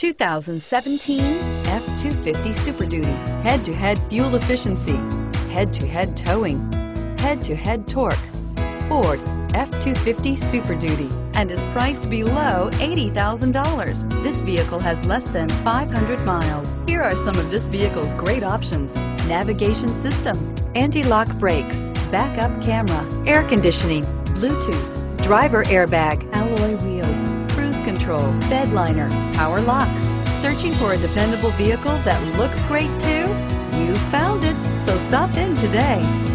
2017 F-250 Super Duty. Head-to-head fuel efficiency, head-to-head towing, head-to-head torque. Ford F-250 Super Duty and is priced below $80,000. This vehicle has less than 500 miles. Here are some of this vehicle's great options. Navigation system, anti-lock brakes, backup camera, air conditioning, Bluetooth, driver airbag, control, bed liner, power locks. Searching for a dependable vehicle that looks great too? You found it, so stop in today.